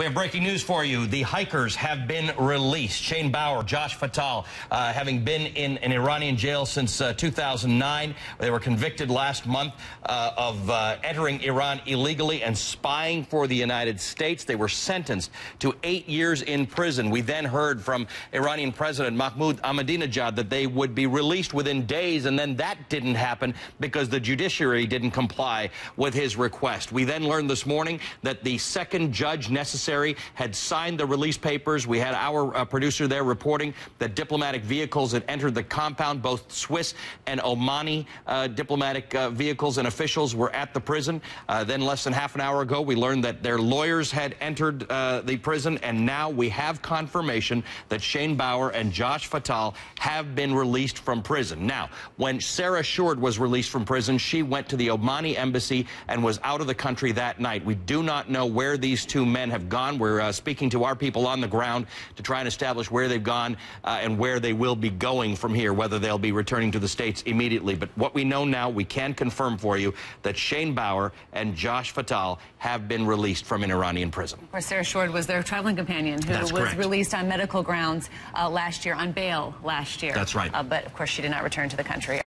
We have breaking news for you. The hikers have been released. Shane Bauer, Josh Fattal, uh, having been in an Iranian jail since uh, 2009. They were convicted last month uh, of uh, entering Iran illegally and spying for the United States. They were sentenced to eight years in prison. We then heard from Iranian President Mahmoud Ahmadinejad that they would be released within days, and then that didn't happen because the judiciary didn't comply with his request. We then learned this morning that the second judge necessary had signed the release papers. We had our uh, producer there reporting that diplomatic vehicles had entered the compound. Both Swiss and Omani uh, diplomatic uh, vehicles and officials were at the prison. Uh, then less than half an hour ago, we learned that their lawyers had entered uh, the prison, and now we have confirmation that Shane Bauer and Josh Fattal have been released from prison. Now, when Sarah Shourd was released from prison, she went to the Omani embassy and was out of the country that night. We do not know where these two men have gone gone. We're uh, speaking to our people on the ground to try and establish where they've gone uh, and where they will be going from here, whether they'll be returning to the States immediately. But what we know now, we can confirm for you that Shane Bauer and Josh Fattal have been released from an Iranian prison. Or Sarah Shourd was their traveling companion who That's was correct. released on medical grounds uh, last year, on bail last year. That's right. Uh, but, of course, she did not return to the country.